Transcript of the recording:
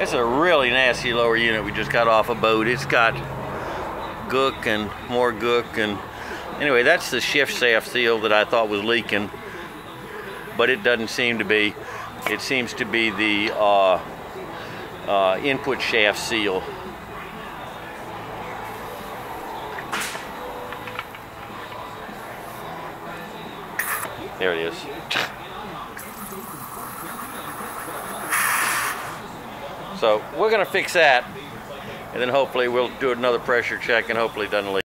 It's a really nasty lower unit we just got off a boat. It's got gook and more gook and anyway that's the shift shaft seal that I thought was leaking but it doesn't seem to be. It seems to be the uh, uh, input shaft seal. There it is. So we're going to fix that, and then hopefully we'll do another pressure check, and hopefully it doesn't leak.